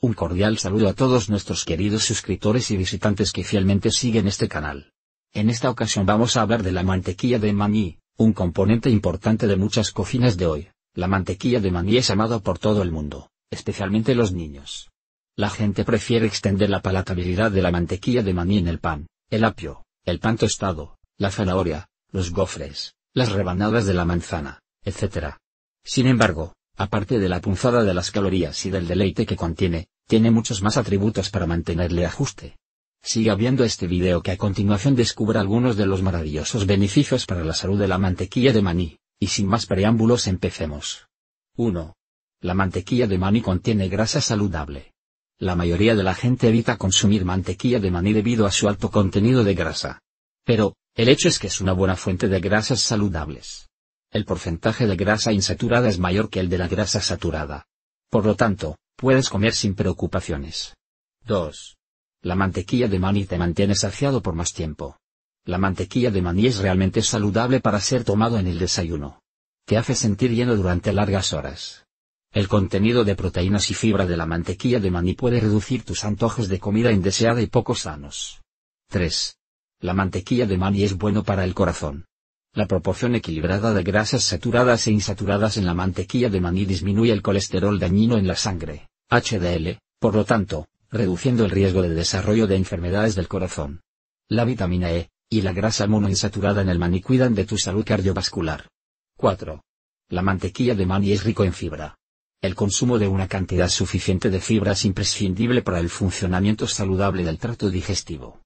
Un cordial saludo a todos nuestros queridos suscriptores y visitantes que fielmente siguen este canal. En esta ocasión vamos a hablar de la mantequilla de maní, un componente importante de muchas cocinas de hoy. La mantequilla de maní es amada por todo el mundo, especialmente los niños. La gente prefiere extender la palatabilidad de la mantequilla de maní en el pan, el apio, el pan tostado, la zanahoria, los gofres, las rebanadas de la manzana, etc. Sin embargo, aparte de la punzada de las calorías y del deleite que contiene, tiene muchos más atributos para mantenerle ajuste. Siga viendo este video que a continuación descubra algunos de los maravillosos beneficios para la salud de la mantequilla de maní, y sin más preámbulos empecemos. 1. La mantequilla de maní contiene grasa saludable. La mayoría de la gente evita consumir mantequilla de maní debido a su alto contenido de grasa. Pero, el hecho es que es una buena fuente de grasas saludables el porcentaje de grasa insaturada es mayor que el de la grasa saturada. Por lo tanto, puedes comer sin preocupaciones. 2. La mantequilla de maní te mantiene saciado por más tiempo. La mantequilla de maní es realmente saludable para ser tomado en el desayuno. Te hace sentir lleno durante largas horas. El contenido de proteínas y fibra de la mantequilla de maní puede reducir tus antojos de comida indeseada y poco sanos. 3. La mantequilla de maní es bueno para el corazón. La proporción equilibrada de grasas saturadas e insaturadas en la mantequilla de maní disminuye el colesterol dañino en la sangre, HDL, por lo tanto, reduciendo el riesgo de desarrollo de enfermedades del corazón. La vitamina E, y la grasa monoinsaturada en el maní cuidan de tu salud cardiovascular. 4. La mantequilla de maní es rico en fibra. El consumo de una cantidad suficiente de fibra es imprescindible para el funcionamiento saludable del trato digestivo.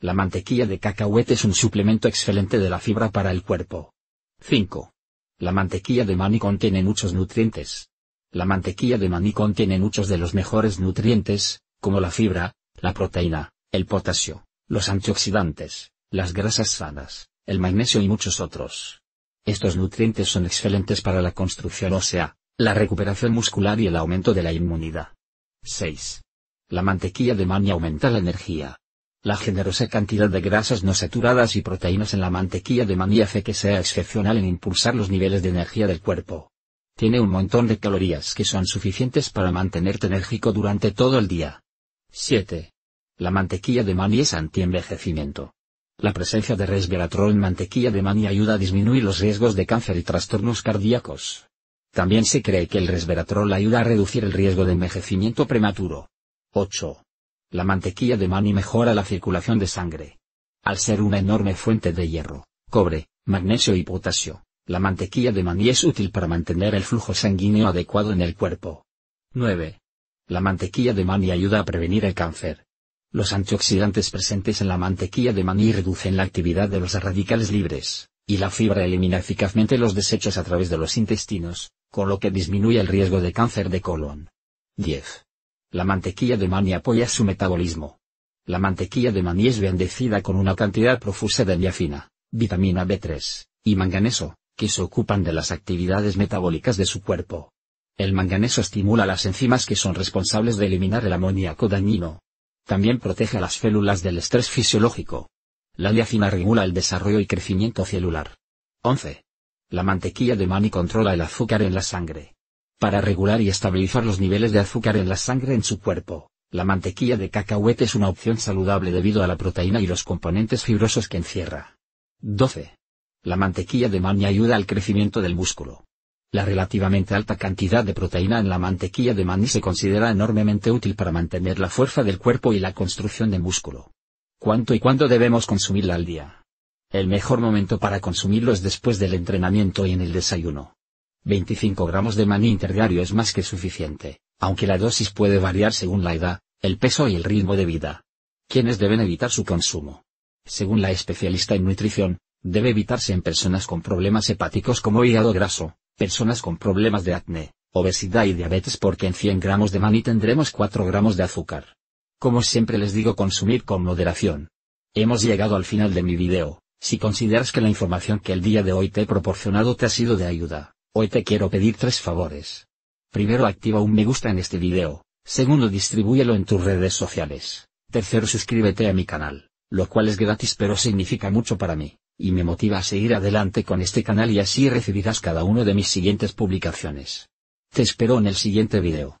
La mantequilla de cacahuete es un suplemento excelente de la fibra para el cuerpo. 5. La mantequilla de maní contiene muchos nutrientes. La mantequilla de maní contiene muchos de los mejores nutrientes, como la fibra, la proteína, el potasio, los antioxidantes, las grasas sanas, el magnesio y muchos otros. Estos nutrientes son excelentes para la construcción ósea, la recuperación muscular y el aumento de la inmunidad. 6. La mantequilla de maní aumenta la energía. La generosa cantidad de grasas no saturadas y proteínas en la mantequilla de maní hace que sea excepcional en impulsar los niveles de energía del cuerpo. Tiene un montón de calorías que son suficientes para mantenerte enérgico durante todo el día. 7. La mantequilla de maní es antienvejecimiento. La presencia de resveratrol en mantequilla de maní ayuda a disminuir los riesgos de cáncer y trastornos cardíacos. También se cree que el resveratrol ayuda a reducir el riesgo de envejecimiento prematuro. 8. La mantequilla de maní mejora la circulación de sangre. Al ser una enorme fuente de hierro, cobre, magnesio y potasio, la mantequilla de maní es útil para mantener el flujo sanguíneo adecuado en el cuerpo. 9. La mantequilla de maní ayuda a prevenir el cáncer. Los antioxidantes presentes en la mantequilla de maní reducen la actividad de los radicales libres, y la fibra elimina eficazmente los desechos a través de los intestinos, con lo que disminuye el riesgo de cáncer de colon. 10. La mantequilla de maní apoya su metabolismo. La mantequilla de maní es bendecida con una cantidad profusa de niacina, vitamina B3, y manganeso, que se ocupan de las actividades metabólicas de su cuerpo. El manganeso estimula las enzimas que son responsables de eliminar el amoníaco dañino. También protege a las células del estrés fisiológico. La niacina regula el desarrollo y crecimiento celular. 11. La mantequilla de maní controla el azúcar en la sangre. Para regular y estabilizar los niveles de azúcar en la sangre en su cuerpo, la mantequilla de cacahuete es una opción saludable debido a la proteína y los componentes fibrosos que encierra. 12. La mantequilla de maní ayuda al crecimiento del músculo. La relativamente alta cantidad de proteína en la mantequilla de maní se considera enormemente útil para mantener la fuerza del cuerpo y la construcción de músculo. ¿Cuánto y cuándo debemos consumirla al día? El mejor momento para consumirlo es después del entrenamiento y en el desayuno. 25 gramos de maní interdiario es más que suficiente, aunque la dosis puede variar según la edad, el peso y el ritmo de vida. ¿Quiénes deben evitar su consumo? Según la especialista en nutrición, debe evitarse en personas con problemas hepáticos como hígado graso, personas con problemas de acné, obesidad y diabetes porque en 100 gramos de maní tendremos 4 gramos de azúcar. Como siempre les digo consumir con moderación. Hemos llegado al final de mi video, si consideras que la información que el día de hoy te he proporcionado te ha sido de ayuda Hoy te quiero pedir tres favores. Primero activa un me gusta en este video, segundo distribúyelo en tus redes sociales, tercero suscríbete a mi canal, lo cual es gratis pero significa mucho para mí, y me motiva a seguir adelante con este canal y así recibirás cada uno de mis siguientes publicaciones. Te espero en el siguiente video.